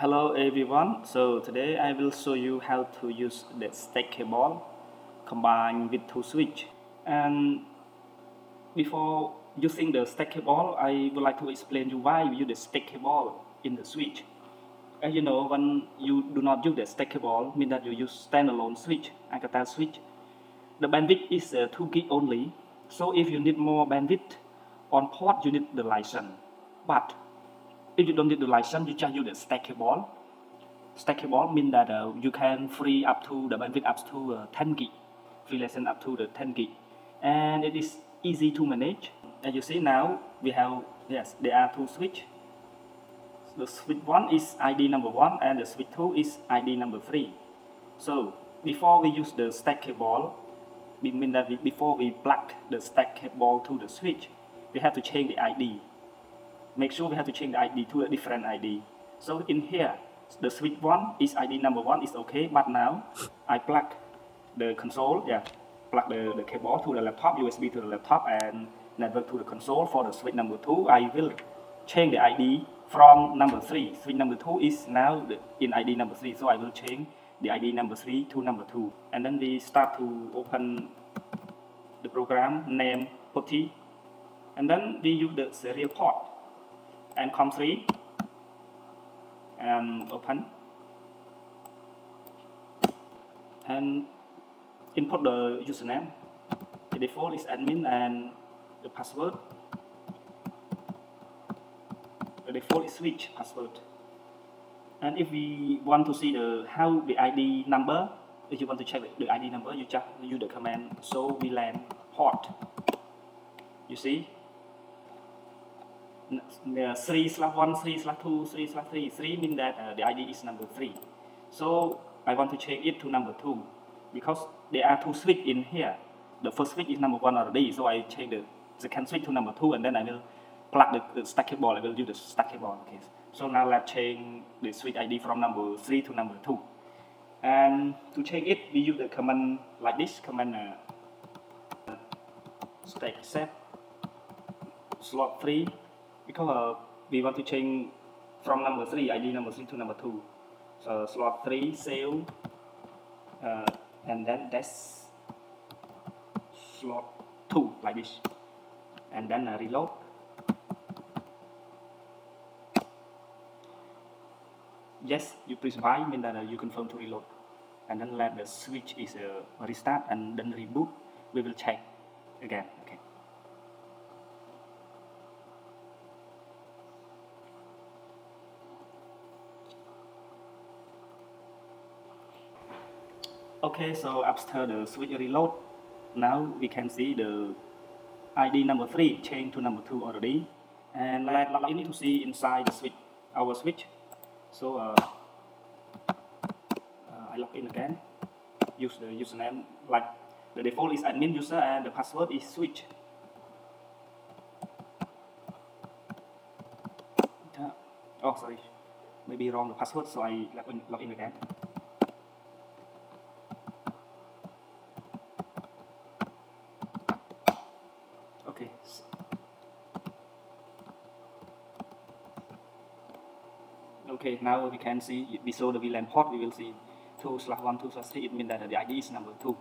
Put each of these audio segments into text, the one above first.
Hello everyone. So today I will show you how to use the stack cable combined with two switch. And before using the stack cable, I would like to explain you why we use the stack cable in the switch. As you know, when you do not use the stack cable, mean that you use standalone switch, Alcatel switch. The bandwidth is uh, 2 gig only. So if you need more bandwidth on port, you need the license. But if you don't need the license, you just use the stack cable. Stackable Stack means that uh, you can free up to the bandwidth up to uh, 10 gig, free license up to the 10 gig, and it is easy to manage. As you see now, we have yes, there are two switch. The switch one is ID number one, and the switch two is ID number three. So before we use the stack cable, we mean that we, before we plug the stack cable to the switch, we have to change the ID make sure we have to change the ID to a different ID. So in here, the switch one is ID number one is okay, but now I plug the console, yeah, plug the, the cable to the laptop, USB to the laptop and network to the console for the switch number two. I will change the ID from number three. Switch number two is now the, in ID number three, so I will change the ID number three to number two. And then we start to open the program name PuTTY, and then we use the serial port and COM3 and um, open. And input the username. The default is admin and the password. The default is switch password. And if we want to see the how the ID number if you want to check the ID number you just use the command show VLAN port. You see 3 slash 1, 3 slash 2, 3 slash 3. 3 means that uh, the ID is number 3. So I want to change it to number 2 because there are two switch in here. The first switch is number 1 already, so I change the second switch to number 2 and then I will plug the, the stack cable, I will use the stack cable. Okay. So now let's change the switch ID from number 3 to number 2. And to change it, we use the command like this, command uh, stack set slot 3 because uh, we want to change from number 3, ID number 3 to number 2. So slot 3, sale, uh, and then that's slot 2 like this. And then uh, reload. Yes, you press Y mean that uh, you confirm to reload. And then let the switch is uh, restart and then reboot. We will check again. Okay. So after the switch reload, now we can see the ID number 3 changed to number 2 already. And let's log in to see inside the switch, our switch. So uh, uh, I log in again, use the username, like the default is admin user and the password is switch. Oh, sorry, maybe wrong the password, so I log in, log in again. Okay, now we can see, we saw the VLAN port, we will see 2 slash 1, 2 slash 3, it means that the ID is number 2.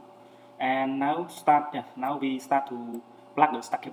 And now start, yeah, now we start to plug the stack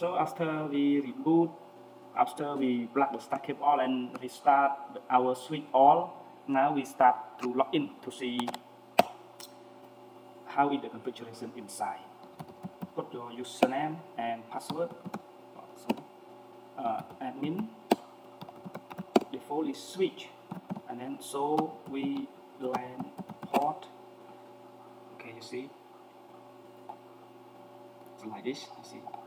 So after we reboot after we plug the stack cable and restart our switch all now we start to log in to see how is the configuration inside. Put your username and password. So, uh, admin default is switch. And then so we LAN port. Okay you see? Like this you see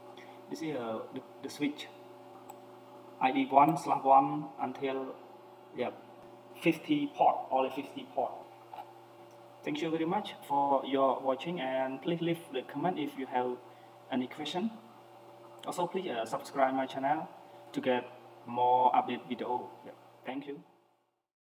this is uh, the, the switch. ID 1 slash 1 until yeah 50 port only 50 port. Thank you very much for your watching and please leave the comment if you have any question. Also please uh, subscribe my channel to get more update video. Yeah. thank you